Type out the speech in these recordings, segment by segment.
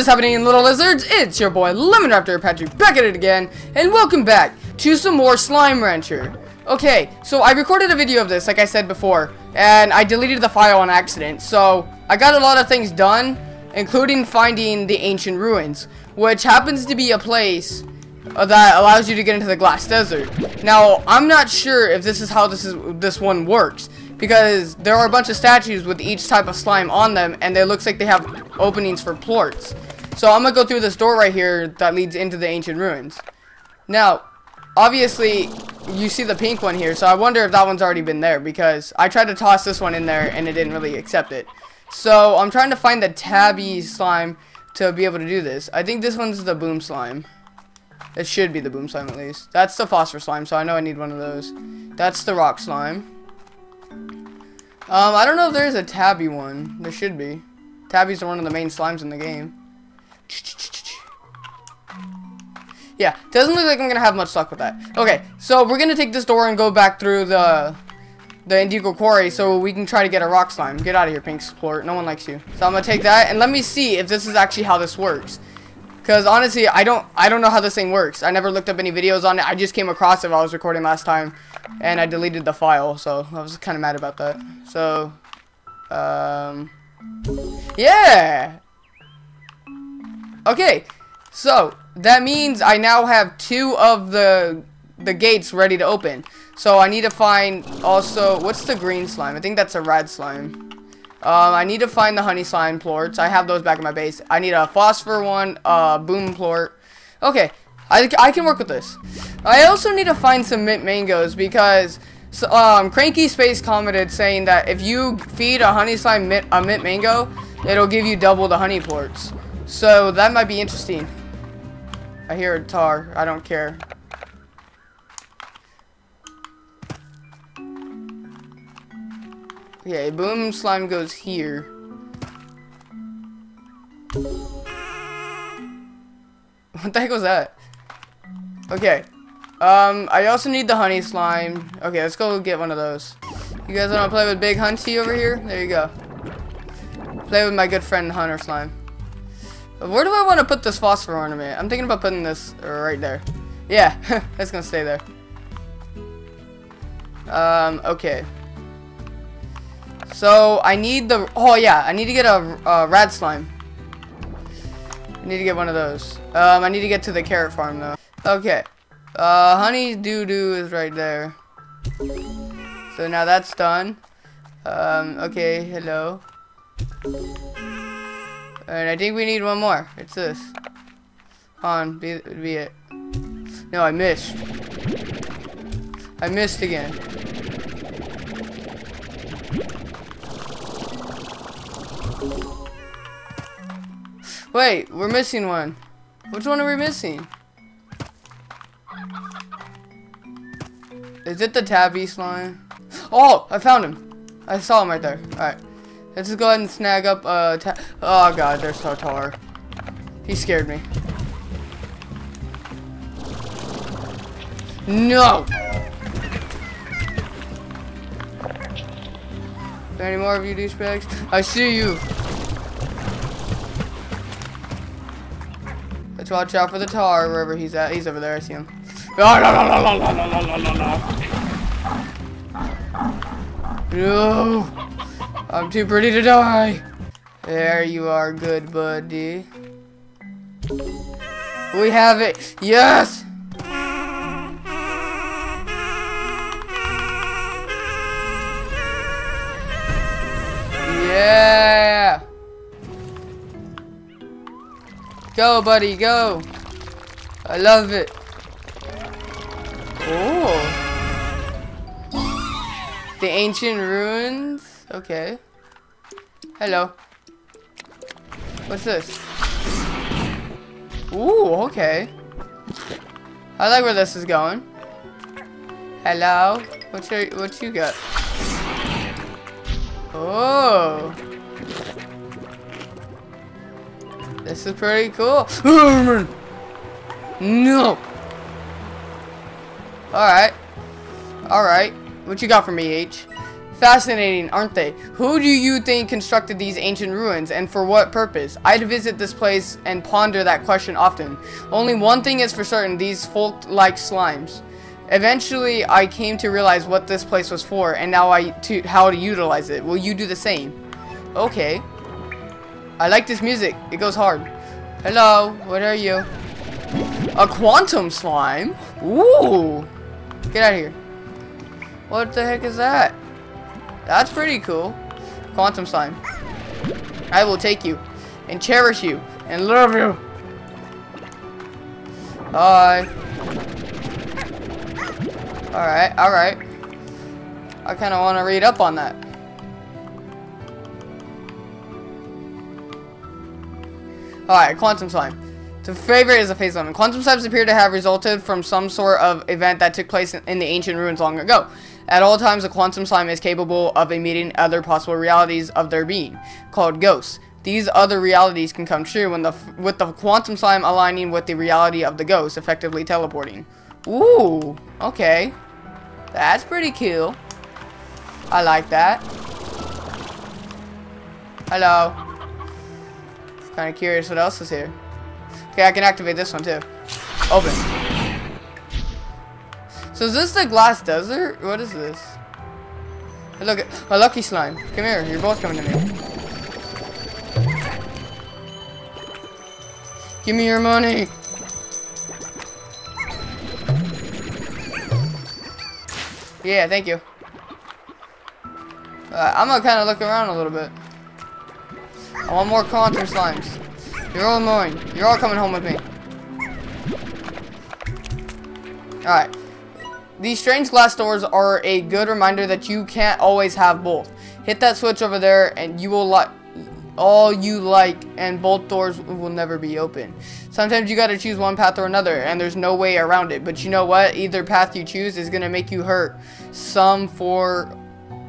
is happening, little lizards? It's your boy Lemon Raptor Patrick back at it again, and welcome back to some more Slime Rancher. Okay, so I recorded a video of this, like I said before, and I deleted the file on accident. So I got a lot of things done, including finding the ancient ruins, which happens to be a place Uh, that allows you to get into the glass desert. Now, I'm not sure if this is how this is this one works because there are a bunch of statues with each type of slime on them and it looks like they have openings for plorts. So I'm gonna go through this door right here that leads into the ancient ruins. Now, obviously, you see the pink one here, so I wonder if that one's already been there because I tried to toss this one in there and it didn't really accept it. So I'm trying to find the tabby slime to be able to do this. I think this one's the boom slime. It should be the boom slime at least. That's the phosphor slime, so I know I need one of those. That's the rock slime. Um, I don't know if there's a tabby one. There should be. Tabbies are one of the main slimes in the game. Yeah, doesn't look like I'm gonna have much luck with that. Okay, so we're gonna take this door and go back through the the Indigo Quarry so we can try to get a rock slime. Get out of here, Pink Splort. No one likes you. So I'm gonna take that and let me see if this is actually how this works. Cause honestly, I don't I don't know how this thing works. I never looked up any videos on it. I just came across it while I was recording last time, and I deleted the file. So I was kind of mad about that. So, um, yeah. Okay, so that means I now have two of the the gates ready to open. So I need to find also what's the green slime? I think that's a red slime. Um, I need to find the honey slime plorts. I have those back in my base. I need a phosphor one, uh, boom plort. Okay, I, I can work with this. I also need to find some mint mangoes because so, um, Cranky Space commented saying that if you feed a honey slime mint, a mint mango, it'll give you double the honey plorts. So that might be interesting. I hear a Tarr. I don't care. Okay, boom slime goes here. What the heck was that? Okay. Um, I also need the honey slime. Okay, let's go get one of those. You guys want to play with Big Hunty over here? There you go. Play with my good friend Hunter Slime. Where do I want to put this phosphor ornament? I'm thinking about putting this right there. Yeah, that's to stay there. Um, okay. So, I need the... Oh, yeah. I need to get a, a rad slime. I need to get one of those. Um, I need to get to the carrot farm, though. Okay. Uh, honey doo-doo is right there. So, now that's done. Um, okay. Hello. And I think we need one more. It's this. On. Be, be it. No, I missed. I missed again. Wait, we're missing one. Which one are we missing? Is it the tabby slime? Oh, I found him. I saw him right there. Alright. Let's just go ahead and snag up uh Oh god, there's Tartar. He scared me. No! Any more of you douchebags? I see you! Let's watch out for the Tarr wherever he's at. He's over there, I see him. No! I'm too pretty to die! There you are, good buddy. We have it! Yes! Yeah! Go, buddy, go! I love it. Oh. The ancient ruins? Okay. Hello. What's this? Ooh, okay. I like where this is going. Hello? What's your what you got? Oh. This is pretty cool. no. Alright. Alright. What you got for me, H? Fascinating, aren't they? Who do you think constructed these ancient ruins, and for what purpose? I'd visit this place and ponder that question often. Only one thing is for certain, these folk-like slimes. Eventually, I came to realize what this place was for, and now I to how to utilize it. Will you do the same? Okay. I like this music. It goes hard. Hello, what are you? A quantum slime? Ooh. Get out of here. What the heck is that? That's pretty cool. Quantum slime. I will take you and cherish you and love you. Bye. Alright, alright. I kind of want to read up on that. Alright, quantum slime. The favorite is a phase lemon. Quantum slimes appear to have resulted from some sort of event that took place in the ancient ruins long ago. At all times, a quantum slime is capable of emitting other possible realities of their being, called ghosts. These other realities can come true when the with the quantum slime aligning with the reality of the ghost, effectively teleporting. Ooh, okay. That's pretty cool. I like that. Hello. Kind of curious what else is here. Okay, I can activate this one too. Open. So is this the glass desert? What is this? Hey, look, a lucky slime. Come here, you're both coming to me. Give me your money. Yeah, thank you. Uh, I'm gonna kind of look around a little bit. I want more quantum slimes. You're all mine. You're all coming home with me. Alright. These strange glass doors are a good reminder that you can't always have both. Hit that switch over there and you will like all you like and both doors will never be open. Sometimes you gotta choose one path or another and there's no way around it. But you know what? Either path you choose is gonna make you hurt. Some for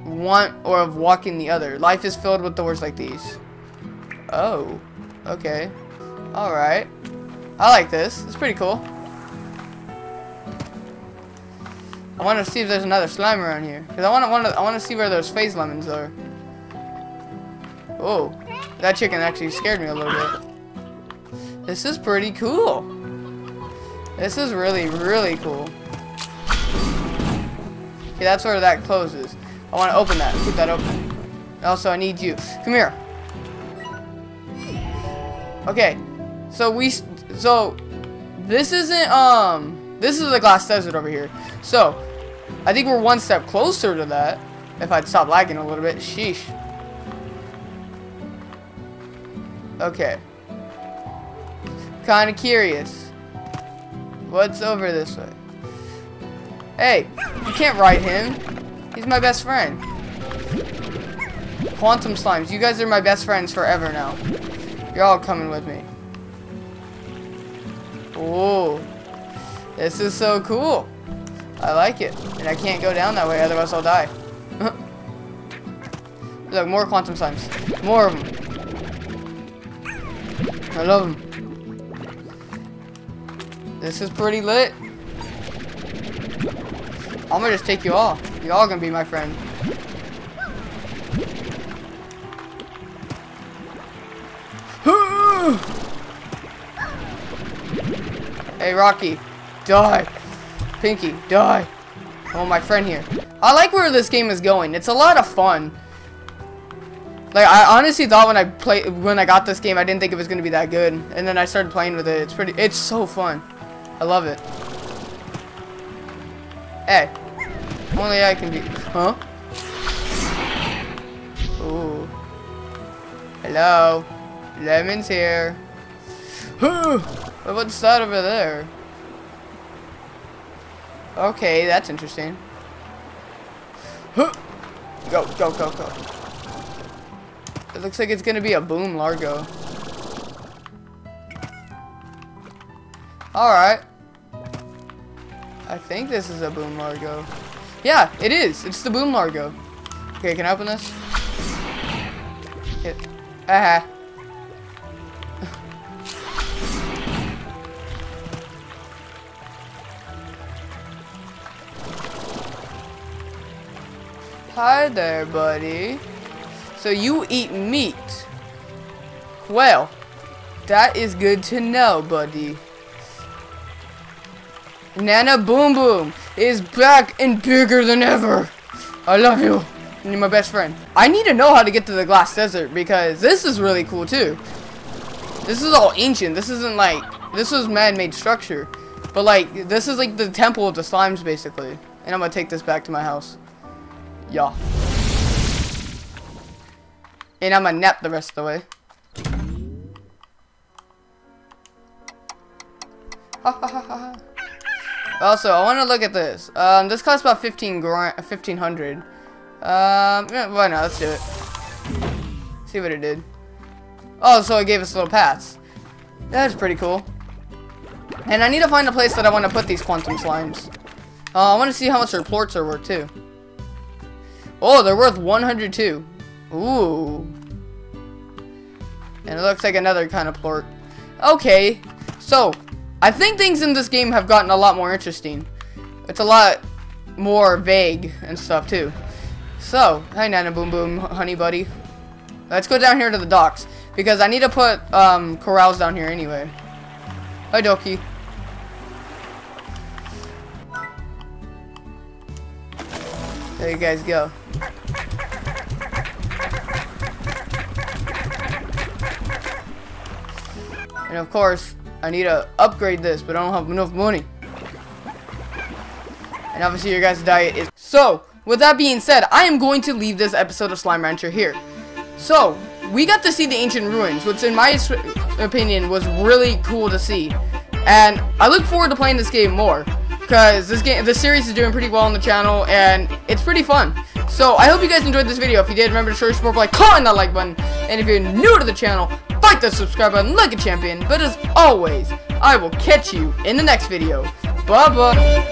one or of walking the other. Life is filled with doors like these. Oh. Okay. Alright. I like this. It's pretty cool. I want to see if there's another slime around here. Because I want to, I want to see where those phase lemons are. Oh. That chicken actually scared me a little bit. This is pretty cool. This is really, really cool. Okay, that's where that closes. I want to open that. Keep that open. Also, I need you. Come here. Okay, so we, so this isn't, um, this is the glass desert over here. So, I think we're one step closer to that. If I'd stop lagging a little bit. Sheesh. Okay. Kind of curious. What's over this way? Hey, you can't ride him. He's my best friend. Quantum Slimes, you guys are my best friends forever now. You're all coming with me. Oh, this is so cool. I like it. And I can't go down that way, otherwise I'll die. Look, more quantum slimes. More of them. I love them. This is pretty lit. I'm gonna just take you all. You all gonna be my friend. hey, Rocky. Die. Pinky, die. Oh, my friend here. I like where this game is going. It's a lot of fun. Like, I honestly thought when I play when I got this game, I didn't think it was going to be that good. And then I started playing with it. It's pretty, it's so fun. I love it. Hey. Only I can be, huh? Ooh. Hello. Lemon's here. What's that over there? Okay, that's interesting. Go, go, go, go. It looks like it's gonna be a boom Largo. Alright. I think this is a boom Largo. Yeah, it is. It's the boom Largo. Okay, can I open this? It. Ah. Hi there, buddy. So you eat meat. Well, that is good to know, buddy. Nana Boom Boom is back and bigger than ever. I love you. You're my best friend. I need to know how to get to the glass desert because this is really cool too. This is all ancient. This isn't like, this was man-made structure. But like, this is like the temple of the slimes basically. And I'm gonna take this back to my house. Yeah. And I'm gonna nap the rest of the way. Also, I want to look at this. Um, this costs about 15 grand, 1500. Um, yeah, why not? Let's do it. See what it did. Oh, so it gave us little paths. That's pretty cool. And I need to find a place that I want to put these quantum slimes. Uh, I want to see how much their plorts are worth, too. Oh, they're worth 102. Ooh. And it looks like another kind of plort. Okay, so, I think things in this game have gotten a lot more interesting. It's a lot more vague and stuff, too. So, hi Nana Boom Boom, honey buddy. Let's go down here to the docks. Because I need to put um, corrals down here anyway. Hi, Doki. There you guys go. And of course, I need to upgrade this, but I don't have enough money. And obviously your guys' diet is... So, with that being said, I am going to leave this episode of Slime Rancher here. So, we got to see the ancient ruins, which in my opinion was really cool to see. And I look forward to playing this game more. Because this game, the series is doing pretty well on the channel, and it's pretty fun. So, I hope you guys enjoyed this video. If you did, remember to show your support by clicking that like button. And if you're new to the channel, fight the subscribe button like a champion. But as always, I will catch you in the next video. Bye-bye.